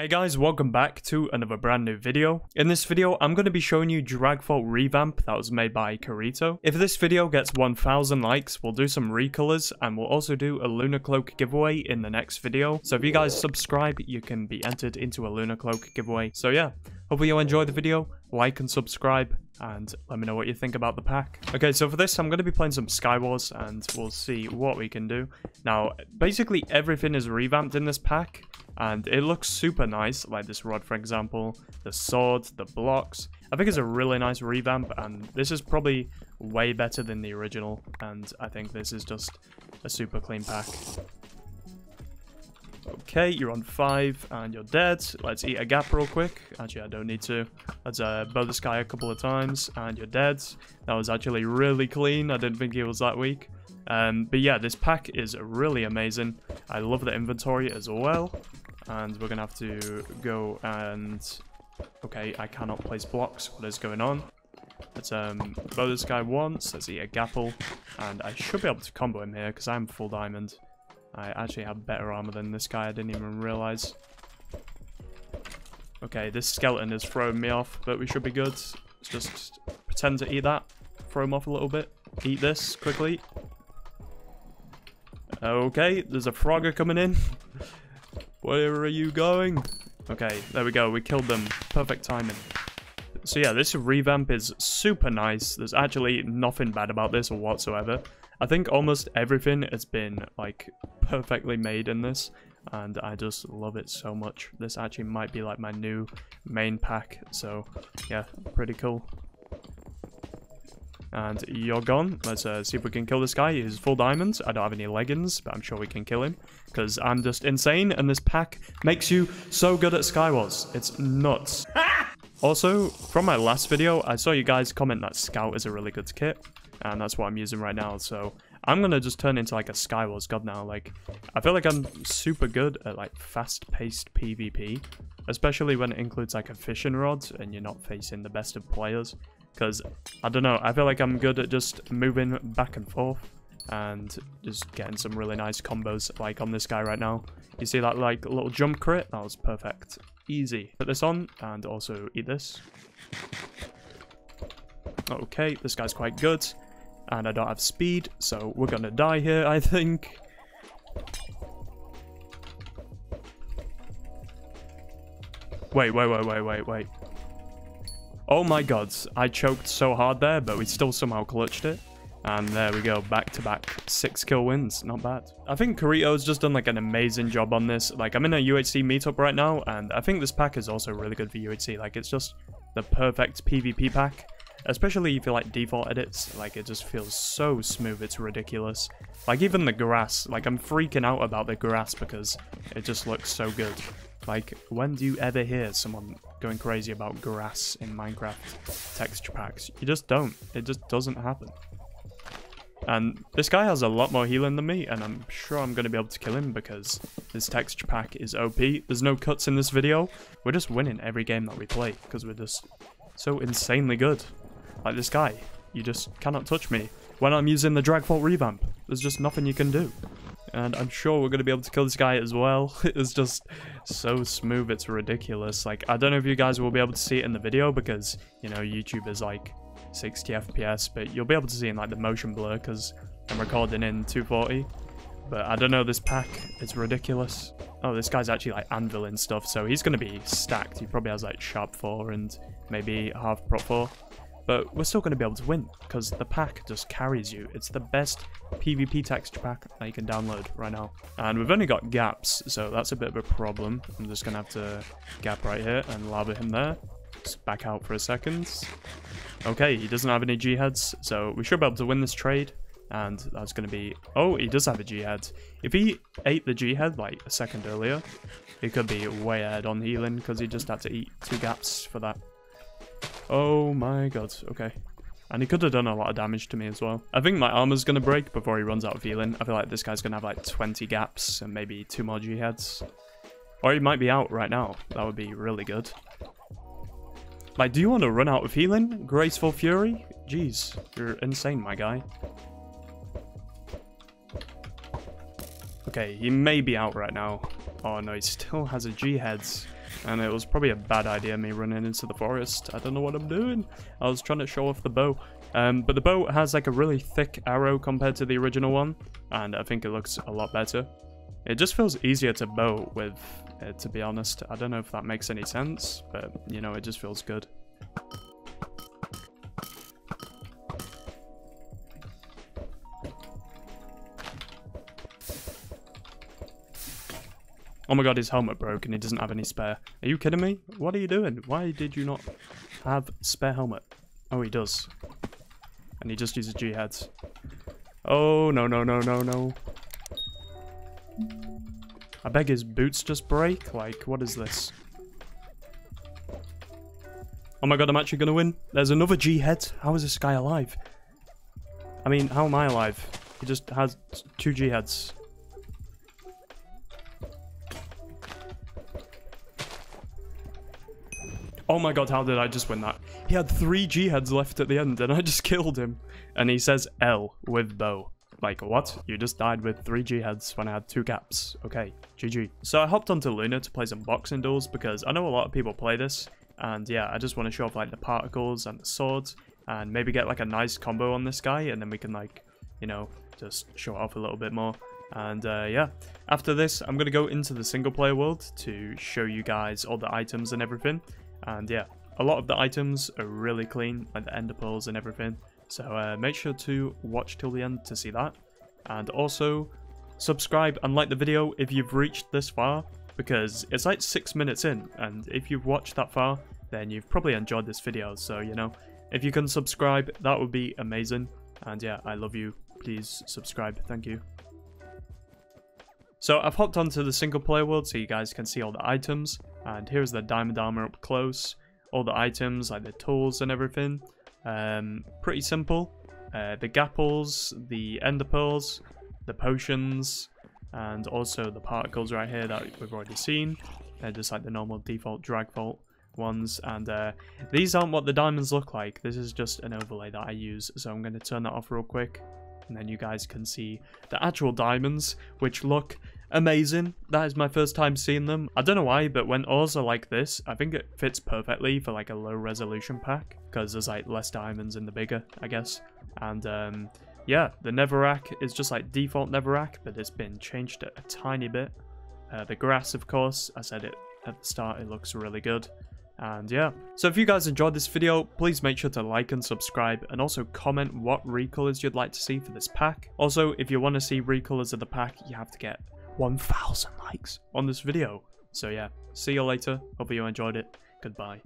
Hey guys, welcome back to another brand new video. In this video, I'm going to be showing you DragFault Revamp that was made by Kirito. If this video gets 1000 likes, we'll do some recolors and we'll also do a Lunar Cloak giveaway in the next video. So if you guys subscribe, you can be entered into a Lunar Cloak giveaway. So yeah, hopefully you'll enjoy the video, like and subscribe, and let me know what you think about the pack. Okay, so for this, I'm going to be playing some Skywars and we'll see what we can do. Now, basically everything is revamped in this pack and it looks super nice, like this rod for example, the sword, the blocks. I think it's a really nice revamp, and this is probably way better than the original, and I think this is just a super clean pack. Okay, you're on 5 and you're dead. Let's eat a gap real quick. Actually, I don't need to. Let's uh, bow this guy a couple of times and you're dead. That was actually really clean. I didn't think he was that weak. Um, but yeah, this pack is really amazing. I love the inventory as well. And we're going to have to go and... Okay, I cannot place blocks. What is going on? Let's um, bow this guy once. Let's eat a gapple. And I should be able to combo him here because I'm full diamond. I actually have better armor than this guy. I didn't even realize. Okay, this skeleton is throwing me off, but we should be good. Let's just pretend to eat that. Throw him off a little bit. Eat this quickly. Okay, there's a frogger coming in. Where are you going? Okay, there we go. We killed them. Perfect timing. So yeah, this revamp is super nice. There's actually nothing bad about this whatsoever. I think almost everything has been like perfectly made in this and I just love it so much. This actually might be like my new main pack, so yeah, pretty cool. And you're gone. Let's uh, see if we can kill this guy. He's full diamonds. I don't have any leggings, but I'm sure we can kill him. Because I'm just insane, and this pack makes you so good at Skywars. It's nuts. also, from my last video, I saw you guys comment that Scout is a really good kit. And that's what I'm using right now, so... I'm gonna just turn into like a Skywars god now. Like, I feel like I'm super good at like fast-paced PvP. Especially when it includes like a fishing rod and you're not facing the best of players. Because, I don't know, I feel like I'm good at just moving back and forth and just getting some really nice combos like on this guy right now. You see that like little jump crit? That was perfect. Easy. Put this on and also eat this. Okay, this guy's quite good. And I don't have speed, so we're gonna die here, I think. Wait, wait, wait, wait, wait, wait. Oh my god, I choked so hard there, but we still somehow clutched it. And there we go, back-to-back -back six kill wins, not bad. I think Kirito's just done like an amazing job on this. Like I'm in a UHC meetup right now, and I think this pack is also really good for UHC. Like it's just the perfect PvP pack. Especially if you like default edits, like it just feels so smooth, it's ridiculous. Like even the grass, like I'm freaking out about the grass because it just looks so good. Like, when do you ever hear someone going crazy about grass in Minecraft texture packs? You just don't. It just doesn't happen. And this guy has a lot more healing than me, and I'm sure I'm going to be able to kill him because this texture pack is OP. There's no cuts in this video. We're just winning every game that we play because we're just so insanely good. Like this guy, you just cannot touch me. When I'm using the DragFault revamp, there's just nothing you can do. And I'm sure we're going to be able to kill this guy as well. it's just so smooth, it's ridiculous. Like, I don't know if you guys will be able to see it in the video because, you know, YouTube is like 60 FPS, but you'll be able to see in like the motion blur because I'm recording in 240. But I don't know, this pack is ridiculous. Oh, this guy's actually like anvil and stuff, so he's going to be stacked. He probably has like sharp 4 and maybe half prot 4. But we're still going to be able to win, because the pack just carries you. It's the best PvP texture pack that you can download right now. And we've only got gaps, so that's a bit of a problem. I'm just going to have to gap right here and lava him there. Just back out for a second. Okay, he doesn't have any G-heads, so we should be able to win this trade. And that's going to be... Oh, he does have a G-head. If he ate the G-head like a second earlier, he could be way ahead on healing, because he just had to eat two gaps for that. Oh my god, okay. And he could have done a lot of damage to me as well. I think my armor's going to break before he runs out of healing. I feel like this guy's going to have like 20 gaps and maybe two more G-heads. Or he might be out right now. That would be really good. Like, do you want to run out of healing? Graceful Fury? Jeez, you're insane, my guy. Okay, he may be out right now. Oh no, he still has a G-heads. And it was probably a bad idea me running into the forest. I don't know what I'm doing. I was trying to show off the bow. Um, but the bow has like a really thick arrow compared to the original one, and I think it looks a lot better. It just feels easier to bow with it, to be honest. I don't know if that makes any sense, but, you know, it just feels good. Oh my god, his helmet broke and he doesn't have any spare. Are you kidding me? What are you doing? Why did you not have spare helmet? Oh, he does. And he just uses G-heads. Oh, no, no, no, no, no. I beg his boots just break? Like, what is this? Oh my god, I'm actually gonna win. There's another G-head. How is this guy alive? I mean, how am I alive? He just has two G-heads. Oh my god, how did I just win that? He had three G-heads left at the end and I just killed him. And he says L with bow. Like, what? You just died with three G-heads when I had two caps. Okay, GG. So I hopped onto Lunar to play some boxing duels because I know a lot of people play this. And yeah, I just want to show off like the particles and the swords and maybe get like a nice combo on this guy and then we can like, you know, just show off a little bit more. And uh, yeah, after this, I'm going to go into the single player world to show you guys all the items and everything. And yeah, a lot of the items are really clean, like the ender pearls and everything. So uh, make sure to watch till the end to see that. And also, subscribe and like the video if you've reached this far, because it's like 6 minutes in, and if you've watched that far, then you've probably enjoyed this video, so you know, if you can subscribe, that would be amazing. And yeah, I love you. Please subscribe. Thank you. So I've hopped onto the single player world so you guys can see all the items. And here's the diamond armor up close. All the items, like the tools and everything. Um, pretty simple. Uh, the gapples, the ender pearls, the potions, and also the particles right here that we've already seen. They're just like the normal default drag fault ones. And uh, these aren't what the diamonds look like. This is just an overlay that I use. So I'm going to turn that off real quick. And then you guys can see the actual diamonds, which look amazing. That is my first time seeing them. I don't know why, but when ores are like this, I think it fits perfectly for like a low resolution pack because there's like less diamonds in the bigger, I guess. And um, yeah, the netherrack is just like default netherrack, but it's been changed a, a tiny bit. Uh, the grass, of course, I said it at the start, it looks really good. And yeah, so if you guys enjoyed this video, please make sure to like and subscribe and also comment what recolors you'd like to see for this pack. Also, if you want to see recolors of the pack, you have to get 1000 likes on this video. So yeah, see you later. Hope you enjoyed it. Goodbye.